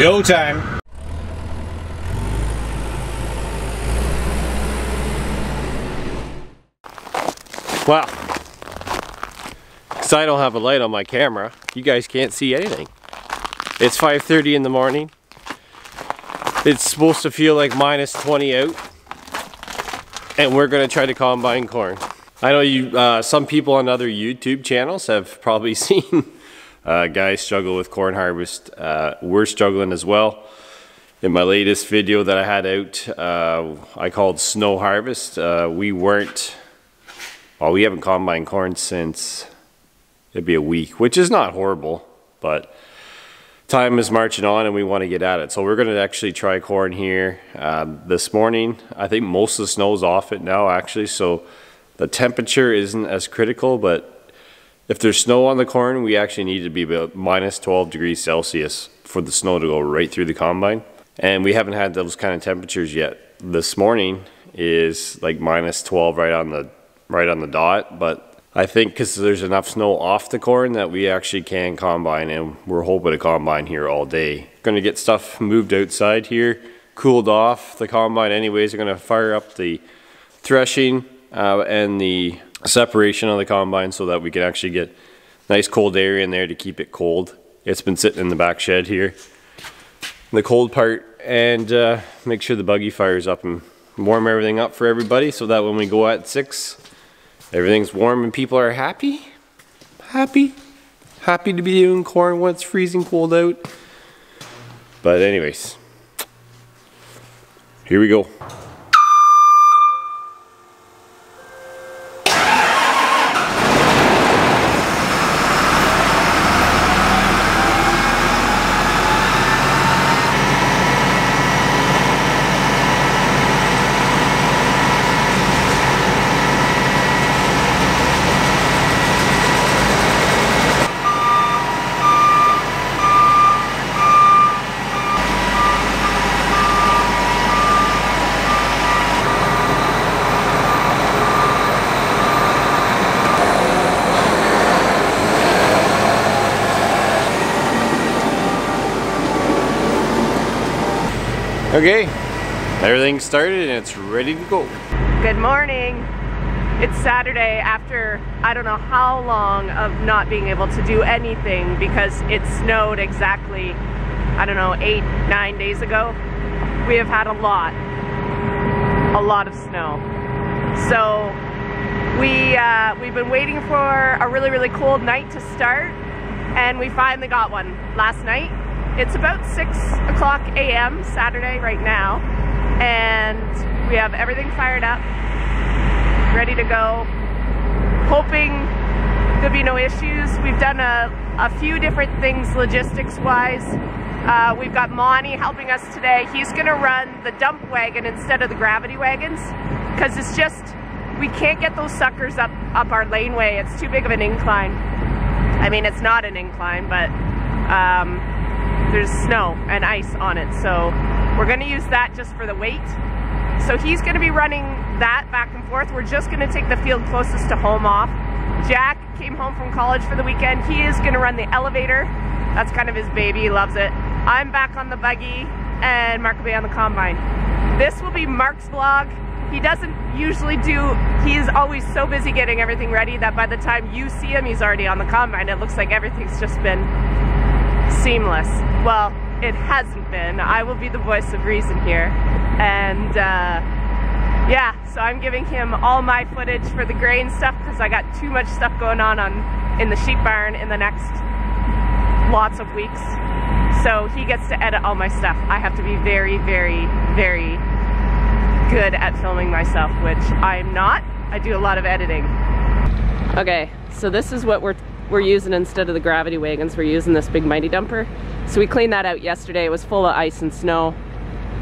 Go time. Wow. Because I don't have a light on my camera, you guys can't see anything. It's 5.30 in the morning. It's supposed to feel like minus 20 out. And we're going to try to combine corn. I know you, uh, some people on other YouTube channels have probably seen uh, guys struggle with corn harvest. Uh, we're struggling as well. In my latest video that I had out, uh, I called snow harvest. Uh, we weren't, well, we haven't combined corn since it'd be a week, which is not horrible, but time is marching on and we want to get at it. So we're going to actually try corn here um, this morning. I think most of the snow's off it now actually, so the temperature isn't as critical, but if there's snow on the corn, we actually need to be about minus 12 degrees Celsius for the snow to go right through the combine. And we haven't had those kind of temperatures yet. This morning is like minus 12 right on the right on the dot, but I think because there's enough snow off the corn that we actually can combine and we're hoping to combine here all day. Gonna get stuff moved outside here, cooled off. The combine anyways are gonna fire up the threshing uh, and the separation of the combine so that we can actually get nice cold air in there to keep it cold. It's been sitting in the back shed here. The cold part and uh, make sure the buggy fires up and warm everything up for everybody so that when we go at 6 everything's warm and people are happy. Happy. Happy to be doing corn when it's freezing cold out. But anyways, here we go. Okay, everything started and it's ready to go. Good morning. It's Saturday after I don't know how long of not being able to do anything because it snowed exactly, I don't know, eight, nine days ago. We have had a lot, a lot of snow. So we, uh, we've been waiting for a really, really cold night to start and we finally got one last night it's about 6 o'clock a.m. Saturday right now, and we have everything fired up, ready to go, hoping there'll be no issues. We've done a, a few different things logistics-wise. Uh, we've got Monty helping us today. He's gonna run the dump wagon instead of the gravity wagons, because it's just, we can't get those suckers up, up our laneway. It's too big of an incline. I mean, it's not an incline, but um, there's snow and ice on it. So we're gonna use that just for the weight. So he's gonna be running that back and forth. We're just gonna take the field closest to home off. Jack came home from college for the weekend. He is gonna run the elevator. That's kind of his baby, he loves it. I'm back on the buggy and Mark will be on the combine. This will be Mark's vlog. He doesn't usually do, he's always so busy getting everything ready that by the time you see him, he's already on the combine. It looks like everything's just been seamless. Well, it hasn't been. I will be the voice of reason here. And uh, yeah, so I'm giving him all my footage for the grain stuff because I got too much stuff going on, on in the sheep barn in the next lots of weeks. So he gets to edit all my stuff. I have to be very, very, very good at filming myself, which I'm not. I do a lot of editing. Okay, so this is what we're we're using instead of the gravity wagons, we're using this big mighty dumper. So we cleaned that out yesterday. It was full of ice and snow.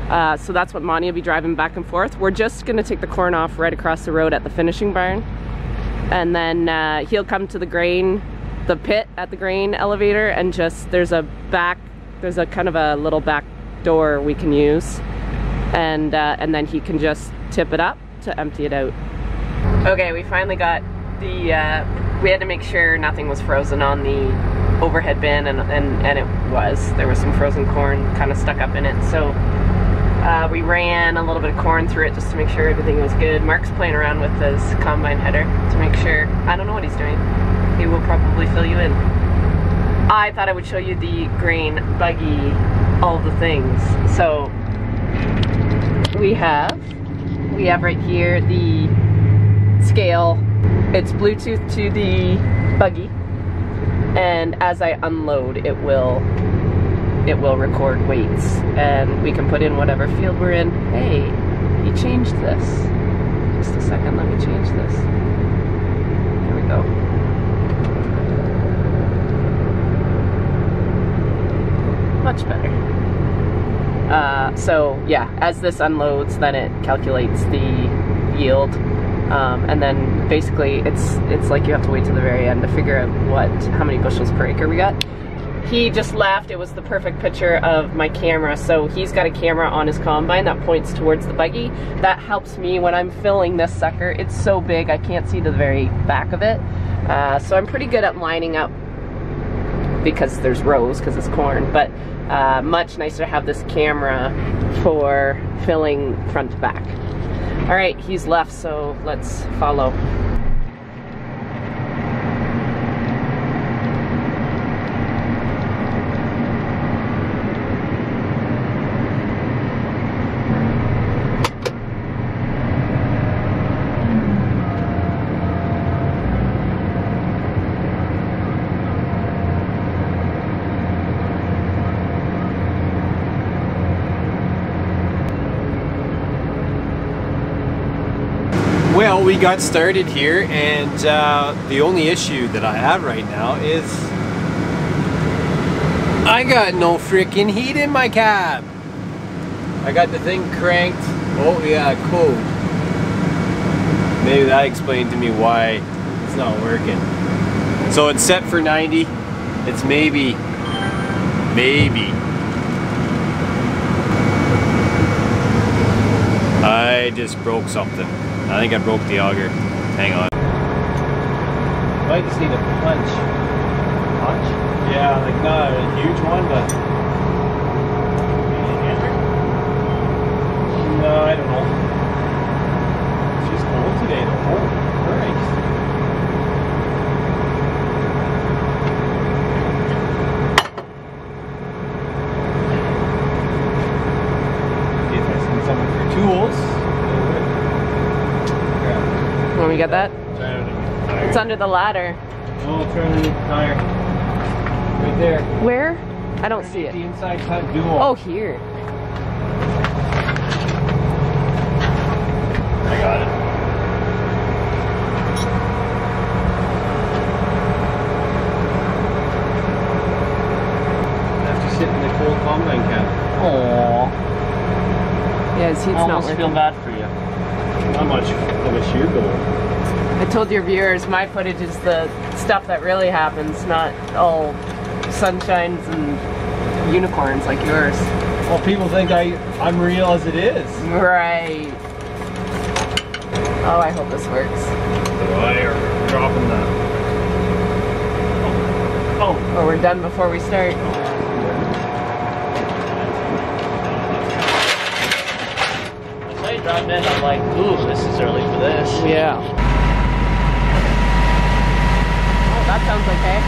Uh, so that's what Monty will be driving back and forth. We're just gonna take the corn off right across the road at the finishing barn. And then uh, he'll come to the grain, the pit at the grain elevator and just, there's a back, there's a kind of a little back door we can use. And, uh, and then he can just tip it up to empty it out. Okay, we finally got the uh, we had to make sure nothing was frozen on the overhead bin, and, and, and it was. There was some frozen corn kind of stuck up in it. So uh, we ran a little bit of corn through it just to make sure everything was good. Mark's playing around with his combine header to make sure. I don't know what he's doing. He will probably fill you in. I thought I would show you the grain buggy, all the things. So we have, we have right here the scale. It's Bluetooth to the buggy. And as I unload, it will it will record weights and we can put in whatever field we're in. Hey, he changed this. Just a second, let me change this. There we go. Much better. Uh, so yeah, as this unloads, then it calculates the yield. Um, and then basically it's it's like you have to wait to the very end to figure out what how many bushels per acre we got he just laughed. It was the perfect picture of my camera. So he's got a camera on his combine that points towards the buggy. That helps me when I'm filling this sucker. It's so big, I can't see to the very back of it. Uh, so I'm pretty good at lining up because there's rows, because it's corn, but uh, much nicer to have this camera for filling front to back. All right, he's left, so let's follow. Well, we got started here, and uh, the only issue that I have right now is I got no freaking heat in my cab. I got the thing cranked. Oh yeah, cold. Maybe that explained to me why it's not working. So it's set for 90. It's maybe, maybe. I just broke something. I think I broke the auger. Hang on. Might just need a punch. Punch? Yeah, like not a huge one, but. No, I don't know. It's just cold today. though. Holy Christ. See if I see something for tools. When we get that? Try to get It's under the ladder. Oh, to get the tire. Right there. Where? I don't see it. The inside cut dual. Oh, here. I got it. After sitting in the cold combine cab. Aww. Yeah, his heat's not Almost working. feel bad for you. Not much of a goal. I told your viewers my footage is the stuff that really happens, not all sunshines and unicorns like yours. Well, people think I, I'm real as it is. Right. Oh, I hope this works. Why are dropping that? Oh, oh, Oh, we're done before we start. As I drive in, I'm like, ooh, this is early for this. Yeah. Oh, that sounds okay.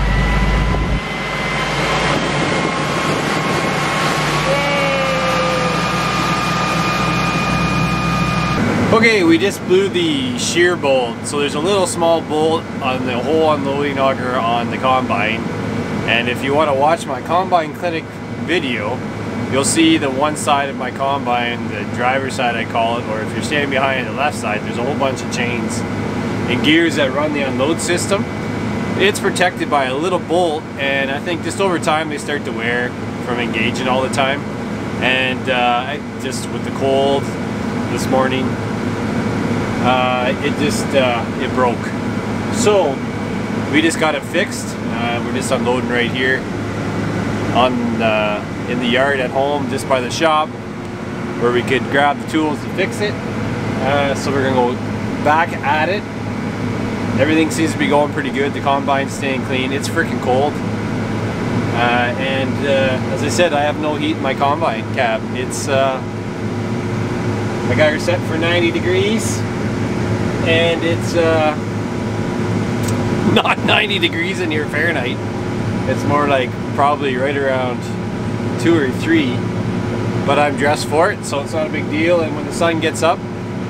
Okay, we just blew the shear bolt. So there's a little small bolt on the whole unloading auger on the combine. And if you want to watch my combine clinic video, you'll see the one side of my combine, the driver's side I call it, or if you're standing behind the left side, there's a whole bunch of chains and gears that run the unload system. It's protected by a little bolt and I think just over time they start to wear from engaging all the time. And uh, I just with the cold this morning, uh, it just uh, it broke. So we just got it fixed. Uh, we're just unloading right here on uh, in the yard at home, just by the shop, where we could grab the tools to fix it. Uh, so we're gonna go back at it. Everything seems to be going pretty good. The combine's staying clean. It's freaking cold. Uh, and uh, as I said, I have no heat in my combine cab. It's uh, I got her set for 90 degrees, and it's uh, not 90 degrees in here Fahrenheit. It's more like probably right around two or three. But I'm dressed for it, so it's not a big deal. And when the sun gets up,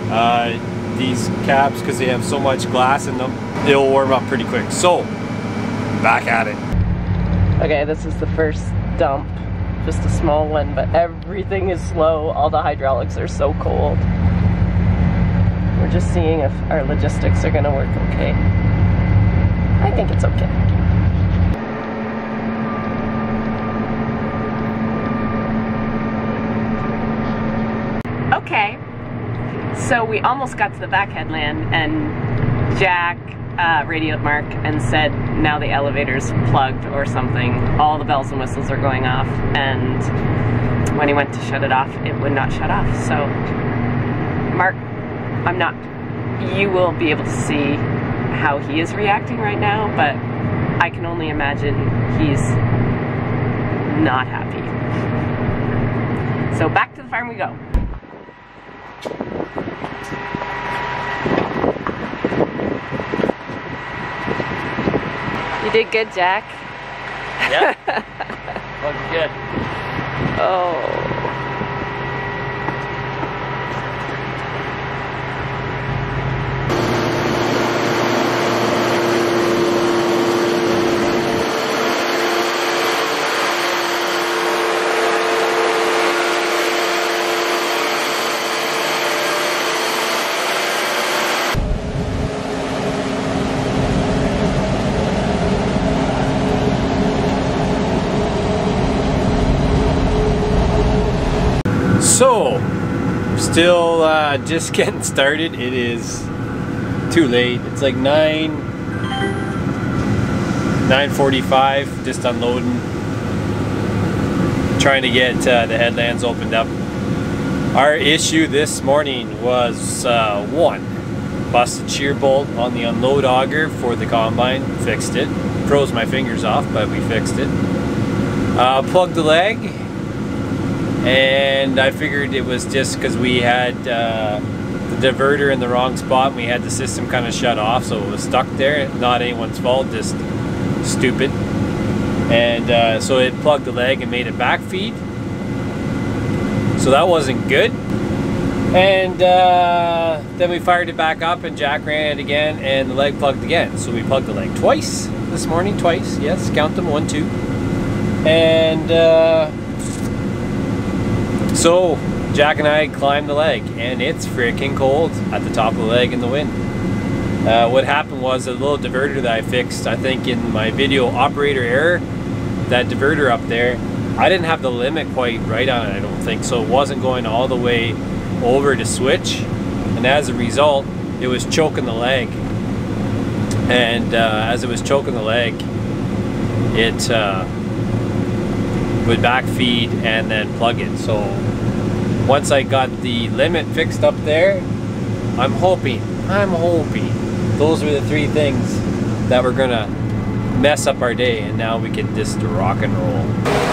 uh, these caps because they have so much glass in them, they'll warm up pretty quick. So, back at it. Okay, this is the first dump. Just a small one, but everything is slow. All the hydraulics are so cold. We're just seeing if our logistics are gonna work okay. I think it's okay. So we almost got to the back headland and Jack uh, radioed Mark and said now the elevator's plugged or something. All the bells and whistles are going off and when he went to shut it off, it would not shut off. So Mark, I'm not, you will be able to see how he is reacting right now, but I can only imagine he's not happy. So back to the farm we go. You did good, Jack. Yeah. Looking good. Oh. Still uh, just getting started. It is too late. It's like 9, 9.45, just unloading. Trying to get uh, the headlands opened up. Our issue this morning was uh, one, busted shear bolt on the unload auger for the combine, fixed it. Froze my fingers off, but we fixed it. Uh, plugged the leg, and I figured it was just because we had uh, the diverter in the wrong spot and we had the system kind of shut off so it was stuck there. Not anyone's fault just stupid. And uh, so it plugged the leg and made it back feed. So that wasn't good. And uh, then we fired it back up and Jack ran it again and the leg plugged again. So we plugged the leg twice this morning twice yes count them one two. And uh, so Jack and I climbed the leg and it's freaking cold at the top of the leg in the wind. Uh, what happened was a little diverter that I fixed, I think in my video operator error, that diverter up there, I didn't have the limit quite right on it I don't think, so it wasn't going all the way over to switch and as a result it was choking the leg and uh, as it was choking the leg it uh, would back feed and then plug it. So once I got the limit fixed up there, I'm hoping, I'm hoping those were the three things that were gonna mess up our day and now we can just rock and roll.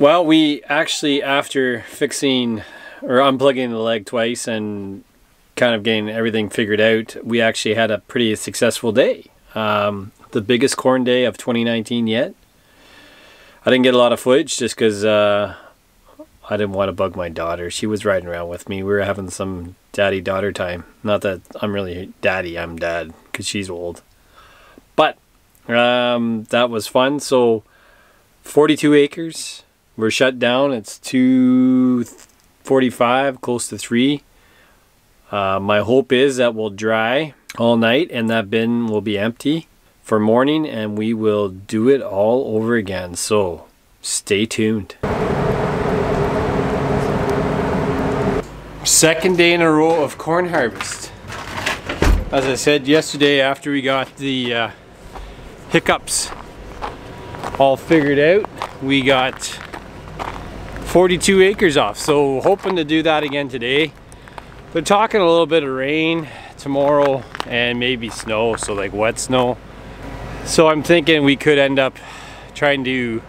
Well, we actually, after fixing or unplugging the leg twice and kind of getting everything figured out, we actually had a pretty successful day. Um, the biggest corn day of 2019 yet. I didn't get a lot of footage just because uh, I didn't want to bug my daughter. She was riding around with me. We were having some daddy-daughter time. Not that I'm really daddy, I'm dad because she's old. But um, that was fun. So 42 acres were shut down. It's 245, close to 3. Uh, my hope is that we'll dry all night and that bin will be empty for morning and we will do it all over again. So stay tuned. Second day in a row of corn harvest. As I said yesterday after we got the uh, hiccups all figured out, we got 42 acres off. So hoping to do that again today. They're talking a little bit of rain tomorrow and maybe snow, so like wet snow. So I'm thinking we could end up trying to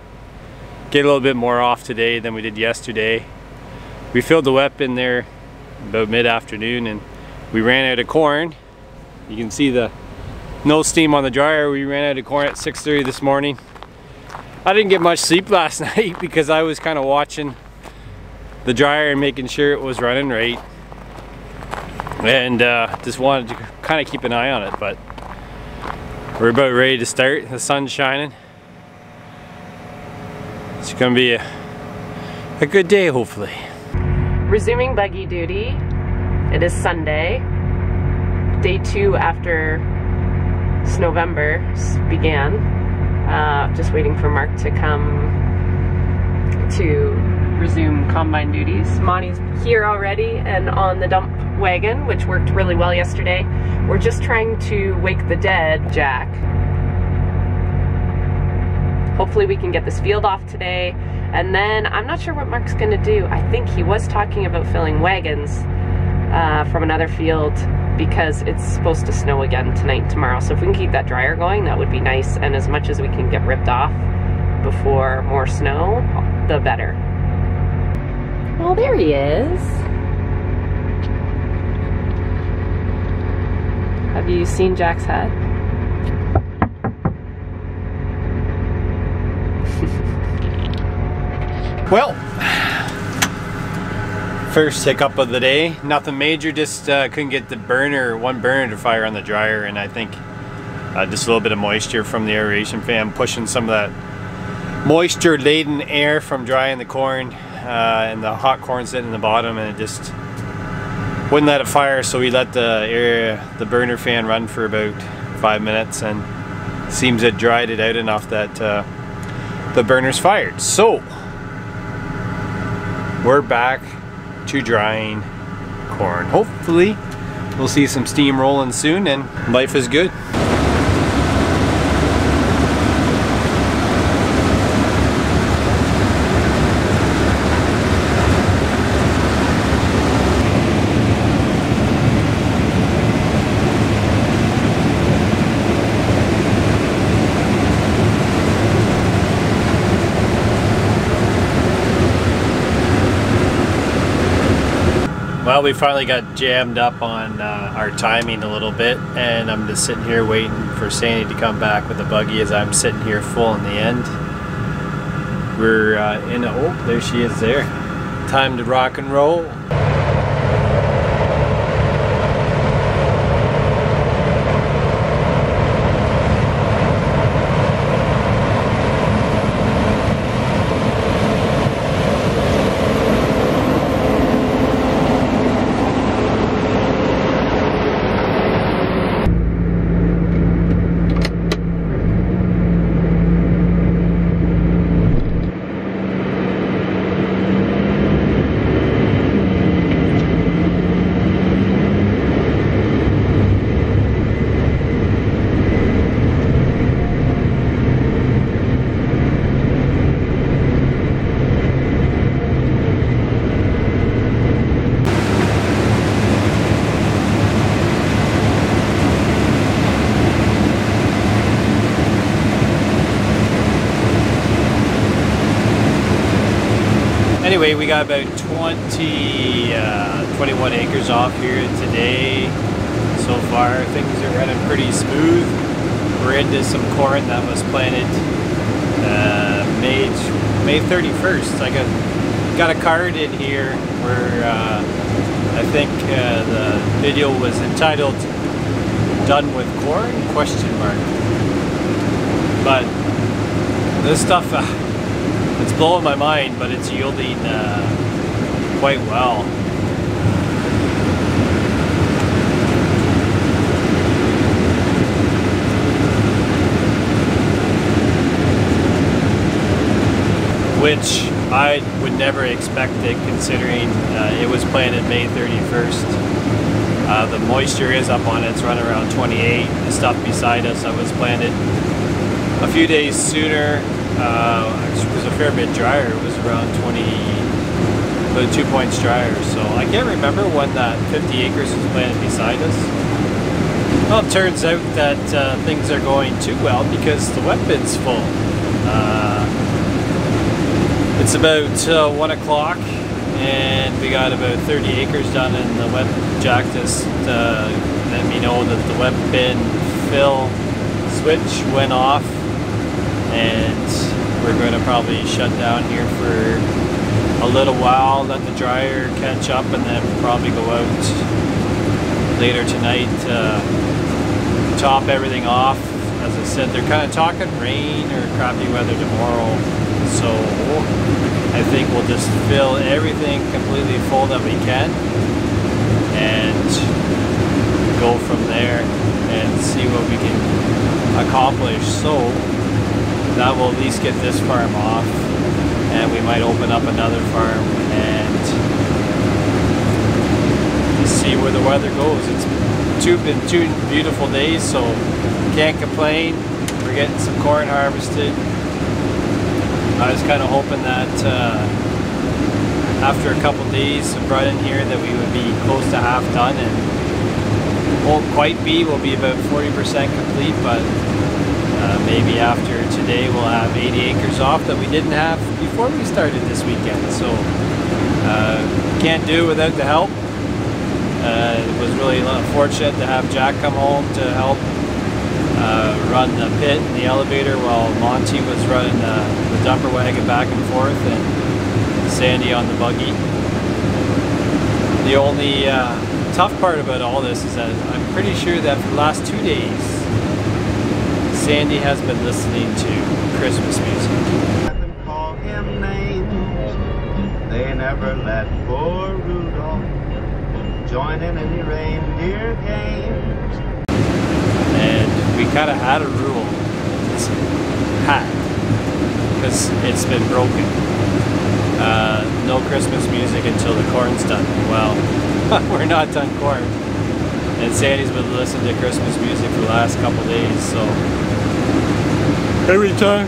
get a little bit more off today than we did yesterday. We filled the wet in there about mid-afternoon and we ran out of corn. You can see the no steam on the dryer. We ran out of corn at 6.30 this morning. I didn't get much sleep last night because I was kind of watching the dryer and making sure it was running right. And uh, just wanted to kind of keep an eye on it, but we're about ready to start. The sun's shining. It's gonna be a, a good day, hopefully. Resuming buggy duty. It is Sunday, day two after November began. Uh, just waiting for Mark to come to resume combine duties. Monty's here already and on the dump wagon, which worked really well yesterday. We're just trying to wake the dead Jack. Hopefully we can get this field off today. And then I'm not sure what Mark's gonna do. I think he was talking about filling wagons uh, from another field because it's supposed to snow again tonight tomorrow. So if we can keep that dryer going, that would be nice. And as much as we can get ripped off before more snow, the better. Well, there he is. Have you seen Jack's head? Well, first hiccup of the day. Nothing major, just uh, couldn't get the burner, one burner to fire on the dryer, and I think uh, just a little bit of moisture from the aeration fan pushing some of that moisture laden air from drying the corn uh, and the hot corn sitting in the bottom, and it just wouldn't let it fire. So we let the air, the burner fan run for about five minutes, and seems it dried it out enough that uh, the burner's fired. So we're back to drying corn. Hopefully we'll see some steam rolling soon and life is good. We finally got jammed up on uh, our timing a little bit, and I'm just sitting here waiting for Sandi to come back with the buggy as I'm sitting here full in the end. We're uh, in a, oh, there she is there. Time to rock and roll. Anyway, we got about 20, uh, 21 acres off here today. So far things are running pretty smooth. We're into some corn that was planted uh, May May 31st. I got got a card in here where uh, I think uh, the video was entitled "Done with Corn?" question mark. But this stuff, uh, it's blowing my mind, but it's yielding uh, quite well. which I would never expect it considering uh, it was planted May 31st. Uh, the moisture is up on it, it's running around 28. The stuff beside us that was planted a few days sooner uh, was a fair bit drier. It was around 20, about two points drier. So I can't remember when that 50 acres was planted beside us. Well, it turns out that uh, things are going too well because the wet bin's full. Uh, it's about uh, one o'clock and we got about 30 acres done and the web jack just uh, let me know that the wet bin fill switch went off and we're going to probably shut down here for a little while let the dryer catch up and then probably go out later tonight to top everything off as I said they're kind of talking rain or crappy weather tomorrow so I think we'll just fill everything completely full that we can and go from there and see what we can accomplish. So that will at least get this farm off and we might open up another farm and see where the weather goes. It's two, been two beautiful days so can't complain. We're getting some corn harvested I was kind of hoping that uh, after a couple days of in here that we would be close to half done and won't quite be, we'll be about 40% complete, but uh, maybe after today we'll have 80 acres off that we didn't have before we started this weekend. So uh, can't do without the help. Uh, it was really fortunate to have Jack come home to help uh, run the pit and the elevator while Monty was running the dumper wagon back and forth and Sandi on the buggy. The only uh, tough part about all this is that I'm pretty sure that for the last two days Sandi has been listening to Christmas music. They never let poor Rudolph join in any reindeer games and we kind of had a rule. It's had because it's been broken. Uh, no Christmas music until the corn's done. Well, we're not done corn, and Sandi's been listening to Christmas music for the last couple days. So every time,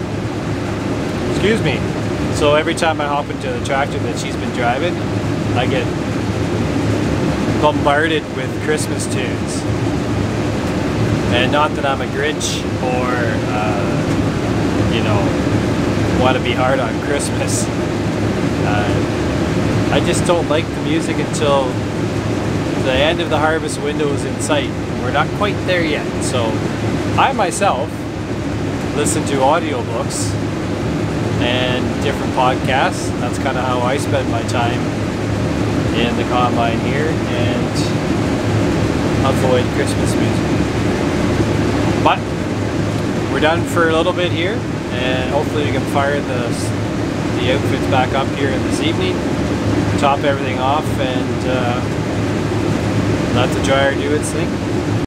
excuse me. So every time I hop into the tractor that she's been driving, I get bombarded with Christmas tunes. And not that I'm a Grinch or, uh, you know, want to be hard on Christmas. Uh, I just don't like the music until the end of the harvest window is in sight. We're not quite there yet. So I myself listen to audiobooks and different podcasts. That's kind of how I spend my time in the combine here and avoid Christmas music. But we're done for a little bit here and hopefully we can fire the, the outfits back up here this evening, top everything off and uh, let the dryer do its thing.